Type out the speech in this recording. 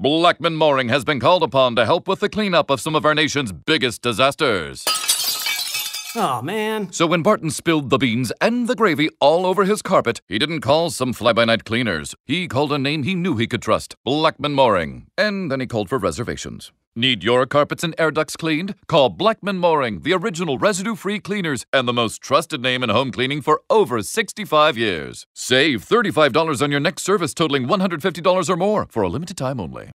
Blackmon Mooring has been called upon to help with the cleanup of some of our nation's biggest disasters. Oh man. So when Barton spilled the beans and the gravy all over his carpet, he didn't call some fly-by-night cleaners. He called a name he knew he could trust, Blackmon Mooring. And then he called for reservations. Need your carpets and air ducts cleaned? Call Blackmon Mooring, the original residue-free cleaners and the most trusted name in home cleaning for over 65 years. Save $35 on your next service totaling $150 or more for a limited time only.